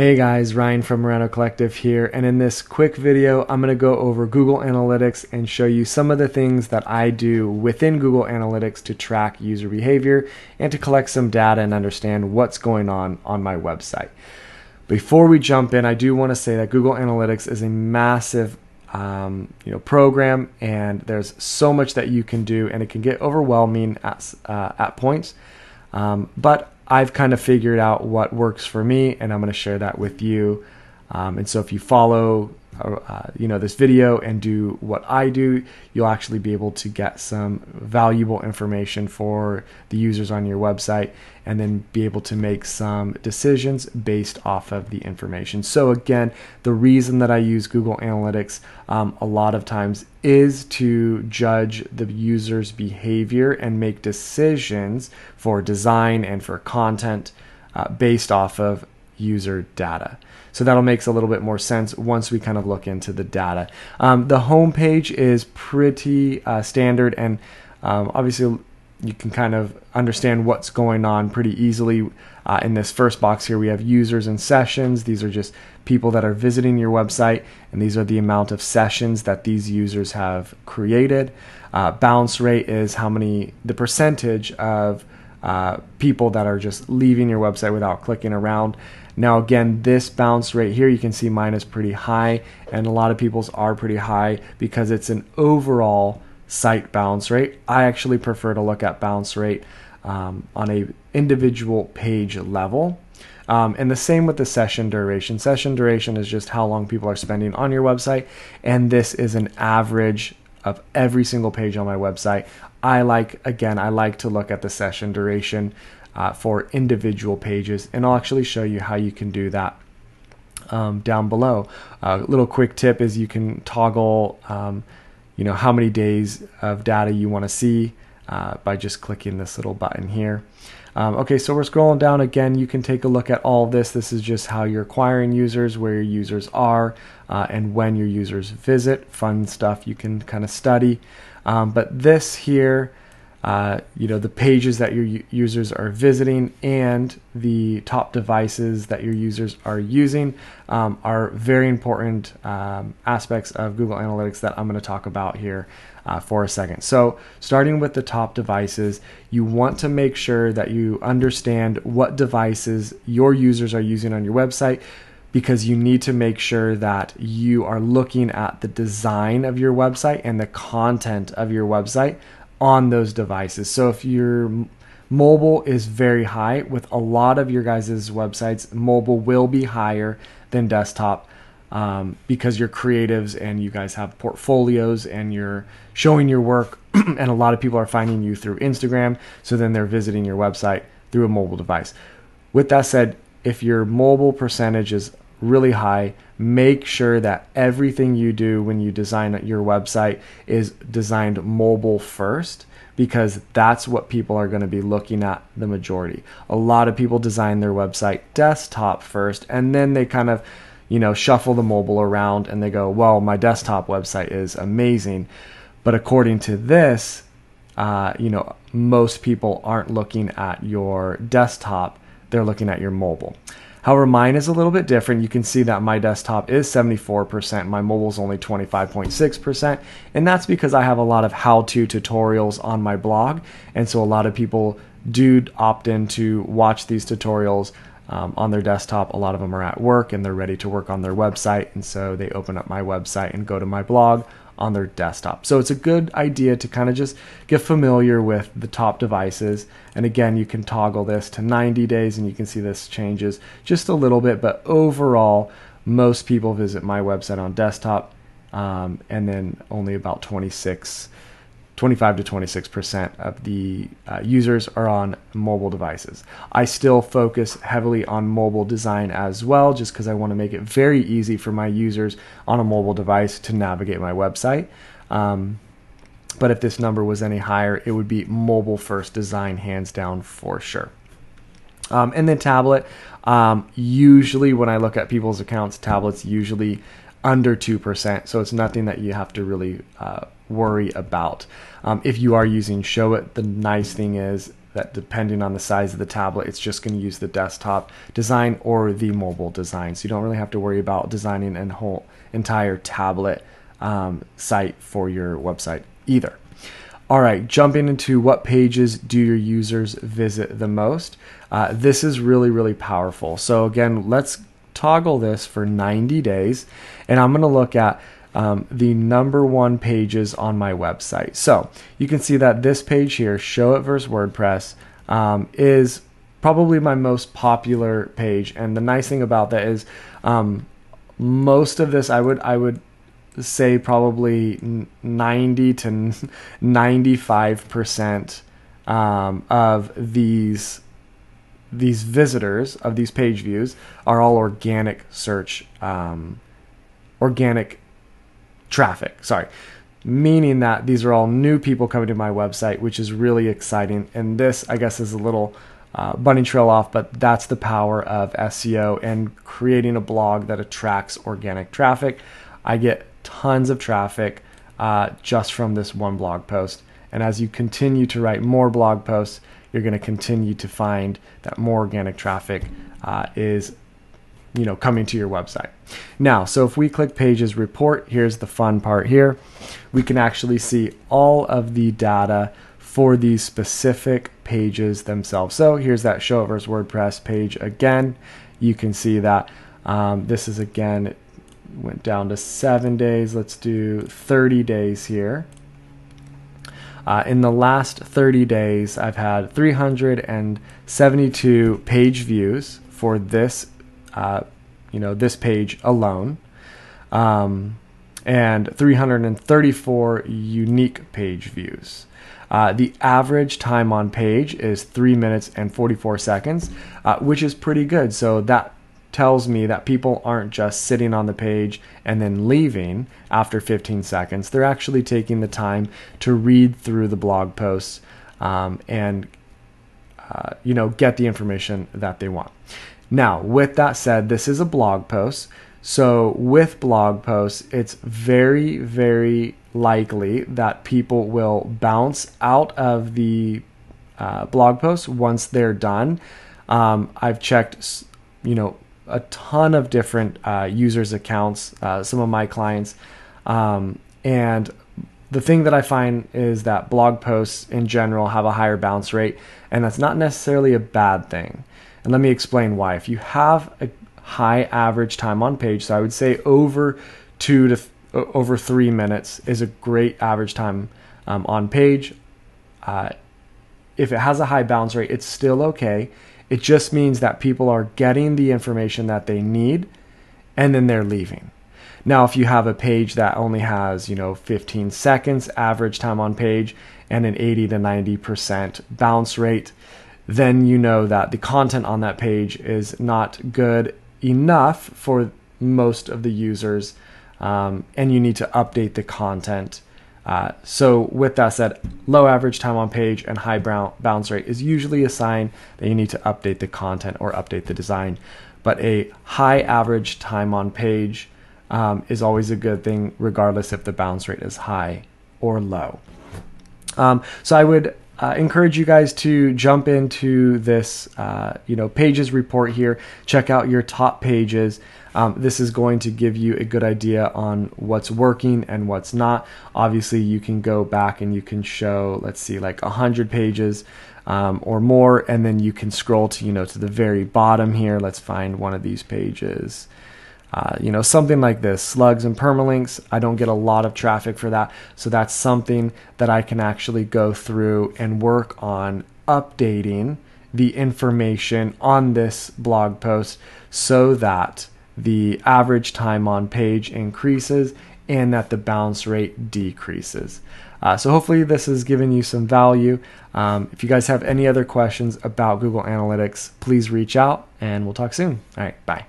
Hey guys, Ryan from Moreno Collective here, and in this quick video, I'm going to go over Google Analytics and show you some of the things that I do within Google Analytics to track user behavior and to collect some data and understand what's going on on my website. Before we jump in, I do want to say that Google Analytics is a massive um, you know program, and there's so much that you can do, and it can get overwhelming at uh, at points. Um, but I've kind of figured out what works for me, and I'm going to share that with you. Um, and so if you follow uh, you know this video and do what I do, you'll actually be able to get some valuable information for the users on your website and then be able to make some decisions based off of the information. So again, the reason that I use Google Analytics um, a lot of times is to judge the user's behavior and make decisions for design and for content uh, based off of user data. So that'll make a little bit more sense once we kind of look into the data. Um, the home page is pretty uh, standard and um, obviously you can kind of understand what's going on pretty easily. Uh, in this first box here, we have users and sessions. These are just people that are visiting your website, and these are the amount of sessions that these users have created. Uh, bounce rate is how many, the percentage of uh, people that are just leaving your website without clicking around. Now, again, this bounce rate here, you can see mine is pretty high, and a lot of people's are pretty high because it's an overall site bounce rate. I actually prefer to look at bounce rate um, on a individual page level. Um, and the same with the session duration. Session duration is just how long people are spending on your website, and this is an average of every single page on my website. I like, again, I like to look at the session duration uh, for individual pages, and I'll actually show you how you can do that um, down below. A uh, little quick tip is you can toggle, um, you know, how many days of data you want to see uh, by just clicking this little button here. Um, okay, so we're scrolling down again. You can take a look at all this. This is just how you're acquiring users, where your users are, uh, and when your users visit. Fun stuff you can kind of study. Um, but this here uh, you know the pages that your users are visiting and the top devices that your users are using um, are very important um, aspects of Google Analytics that I'm going to talk about here uh, for a second. So, starting with the top devices, you want to make sure that you understand what devices your users are using on your website because you need to make sure that you are looking at the design of your website and the content of your website on those devices. So if your mobile is very high, with a lot of your guys' websites, mobile will be higher than desktop um, because you're creatives and you guys have portfolios and you're showing your work, and a lot of people are finding you through Instagram. So then they're visiting your website through a mobile device. With that said, if your mobile percentage is really high. Make sure that everything you do when you design your website is designed mobile first because that's what people are going to be looking at the majority. A lot of people design their website desktop first and then they kind of, you know, shuffle the mobile around and they go, well, my desktop website is amazing. But according to this, uh, you know, most people aren't looking at your desktop, they're looking at your mobile. However, mine is a little bit different. You can see that my desktop is 74%, my mobile is only 25.6%, and that's because I have a lot of how-to tutorials on my blog, and so a lot of people do opt in to watch these tutorials um, on their desktop. A lot of them are at work and they're ready to work on their website, and so they open up my website and go to my blog on their desktop. So it's a good idea to kind of just get familiar with the top devices. And again, you can toggle this to 90 days and you can see this changes just a little bit, but overall, most people visit my website on desktop um, and then only about 26 25 to 26% of the uh, users are on mobile devices. I still focus heavily on mobile design as well, just because I want to make it very easy for my users on a mobile device to navigate my website. Um, but if this number was any higher, it would be mobile first design, hands down for sure. Um, and then tablet, um, usually when I look at people's accounts, tablets usually under 2%. So it's nothing that you have to really uh, worry about. Um, if you are using Showit, the nice thing is that depending on the size of the tablet, it's just going to use the desktop design or the mobile design. So you don't really have to worry about designing an whole entire tablet um, site for your website either. All right, jumping into what pages do your users visit the most? Uh, this is really, really powerful. So, again, let's toggle this for 90 days, and I'm going to look at um, the number one pages on my website. So, you can see that this page here, Showit versus WordPress, um, is probably my most popular page. And the nice thing about that is um, most of this I would I would say probably 90 to 95 percent um, of these these visitors of these page views are all organic search um, organic traffic sorry. Meaning that these are all new people coming to my website which is really exciting. And this i guess is a little uh, bunny trail off but that's the power of seo and creating a blog that attracts organic traffic. I get tons of traffic uh, just from this one blog post. And as you continue to write more blog posts, you're going to continue to find that more organic traffic uh, is you know coming to your website now so if we click pages report here's the fun part here we can actually see all of the data for these specific pages themselves so here's that show versus wordpress page again you can see that um, this is again it went down to seven days. Let's do 30 days here. Uh, in the last 30 days, I've had 372 page views for this, uh, you know, this page alone, um, and 334 unique page views. Uh, the average time on page is three minutes and 44 seconds, uh, which is pretty good. So that tells me that people aren't just sitting on the page and then leaving after 15 seconds. They're actually taking the time to read through the blog posts um, and uh, you know get the information that they want. Now, with that said, this is a blog post. So, with blog posts, it's very, very likely that people will bounce out of the uh, blog post once they're done. Um, I've checked, you know, a ton of different uh, users' accounts, uh, some of my clients. Um, and the thing that I find is that blog posts in general have a higher bounce rate, and that's not necessarily a bad thing. And let me explain why. If you have a high average time on page, so I would say over two to th- over three minutes is a great average time um, on page. Uh, if it has a high bounce rate, it's still okay. It just means that people are getting the information that they need and then they're leaving. Now, if you have a page that only has, you know, 15 seconds average time on page and an 80 to 90% bounce rate, then you know that the content on that page is not good enough for most of the users, um, and you need to update the content uh, so with that said, low average time on page and high bounce rate is usually a sign that you need to update the content or update the design. But a high average time on page um, is always a good thing, regardless if the bounce rate is high or low. Um, so I would uh, encourage you guys to jump into this, uh, you know, pages report here. Check out your top pages. Um, this is going to give you a good idea on what's working and what's not. Obviously, you can go back and you can show, let's see, like 100 pages um, or more, and then you can scroll to, you know, to the very bottom here. Let's find one of these pages. Uh, you know, something like this, slugs and permalinks. I don't get a lot of traffic for that. So that's something that I can actually go through and work on updating the information on this blog post so that the average time on page increases and that the bounce rate decreases. Uh, so hopefully this has given you some value. Um, if you guys have any other questions about Google Analytics, please reach out and we'll talk soon. All right, bye.